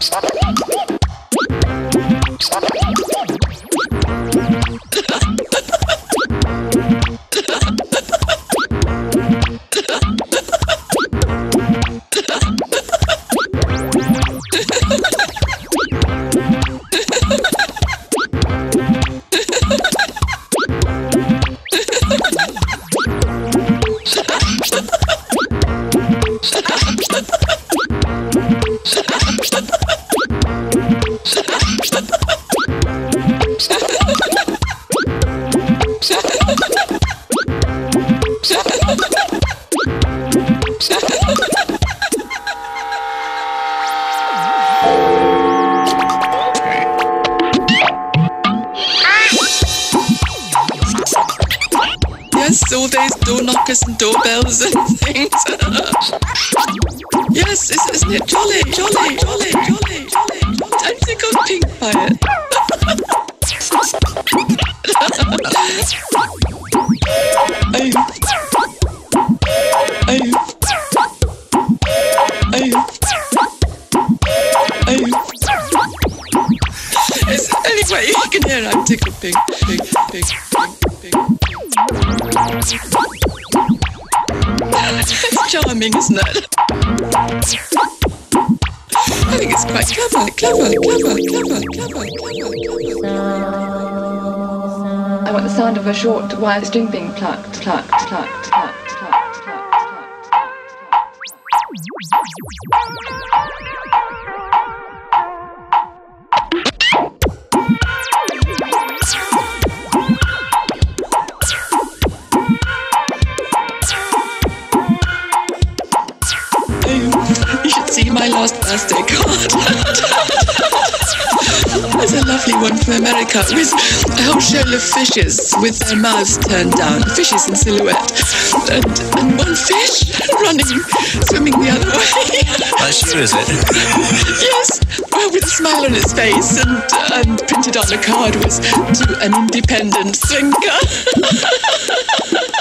Stop. Stop! Stop! Stop! Yes, all those door knockers and doorbells and things. yes, isn't, it jolly, jolly, jolly, jolly, jolly? Don't think I'm pink by it. anyway, you can hear I'm tickled pink, pink, pink, pink, pink. It's charming, isn't it? I think it's quite clever, clever, clever, clever, clever, clever, clever. I want the sound of a short wire string being plucked, plucked, plucked, plucked, plucked, plucked, Oh, you should see my last birthday card. There's a lovely one from America with a whole show of fishes with their mouths turned down, fishes in silhouette, and, and one fish running, swimming the other way. That's you, is it? yes, well, with a smile on its face, and, uh, and printed on the card was to an independent thinker.